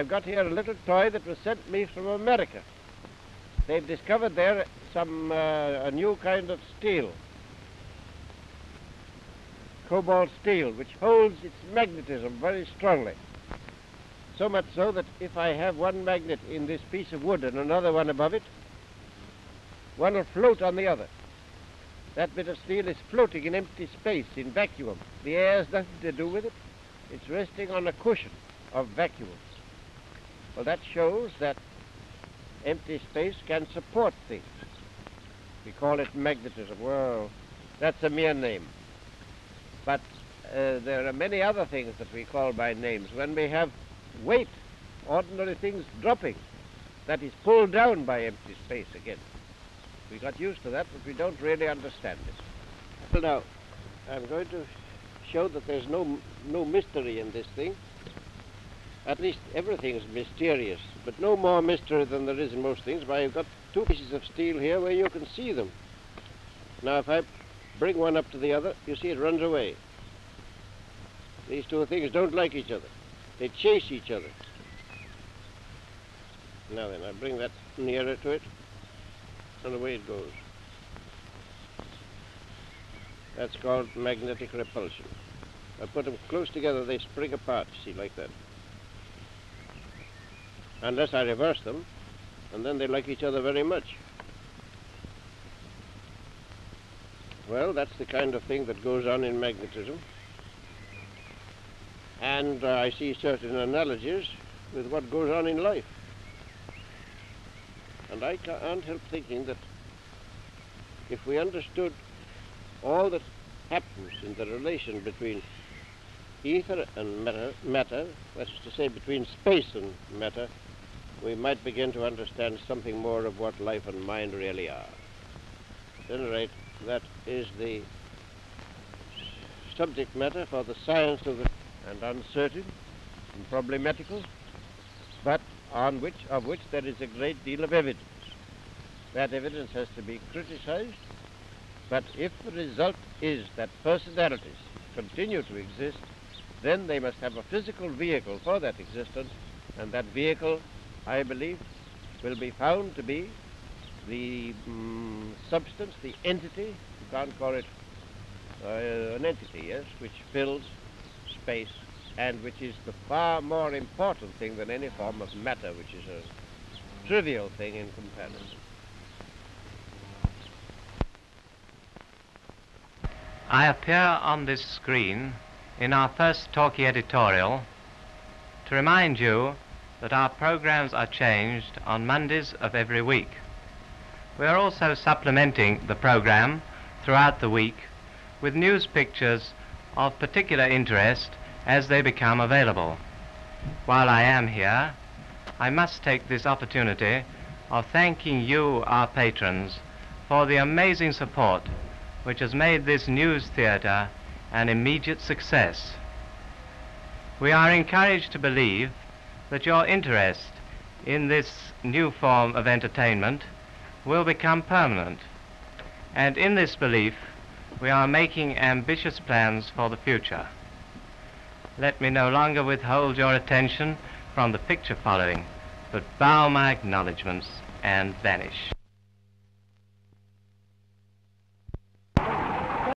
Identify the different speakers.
Speaker 1: I've got here a little toy that was sent me from America. They've discovered there some uh, a new kind of steel, cobalt steel, which holds its magnetism very strongly. So much so that if I have one magnet in this piece of wood and another one above it, one will float on the other. That bit of steel is floating in empty space, in vacuum. The air has nothing to do with it. It's resting on a cushion of vacuums. Well, that shows that empty space can support things. We call it magnetism. Well, that's a mere name. But uh, there are many other things that we call by names. When we have weight, ordinary things dropping, that is pulled down by empty space again. We got used to that, but we don't really understand it. Well, now, I'm going to show that there's no, no mystery in this thing. At least everything is mysterious, but no more mystery than there is in most things. But I've got two pieces of steel here where you can see them. Now, if I bring one up to the other, you see it runs away. These two things don't like each other. They chase each other. Now then, I bring that nearer to it, and away it goes. That's called magnetic repulsion. I put them close together, they spring apart, see, like that. Unless I reverse them, and then they like each other very much. Well, that's the kind of thing that goes on in magnetism. And uh, I see certain analogies with what goes on in life. And I can't help thinking that if we understood all that happens in the relation between ether and matter, matter, that is to say between space and matter, we might begin to understand something more of what life and mind really are. At any rate, that is the subject matter for the science of the and uncertain and problematical, but on which of which there is a great deal of evidence. That evidence has to be criticized, but if the result is that personalities continue to exist, then they must have a physical vehicle for that existence, and that vehicle, I believe, will be found to be the mm, substance, the entity, you can't call it uh, an entity, yes, which fills space and which is the far more important thing than any form of matter, which is a trivial thing in comparison.
Speaker 2: I appear on this screen in our first talkie editorial to remind you that our programs are changed on Mondays of every week. We are also supplementing the program throughout the week with news pictures of particular interest as they become available. While I am here, I must take this opportunity of thanking you, our patrons, for the amazing support which has made this news theatre an immediate success. We are encouraged to believe that your interest in this new form of entertainment will become permanent. And in this belief, we are making ambitious plans for the future. Let me no longer withhold your attention from the picture following, but bow my acknowledgments and vanish.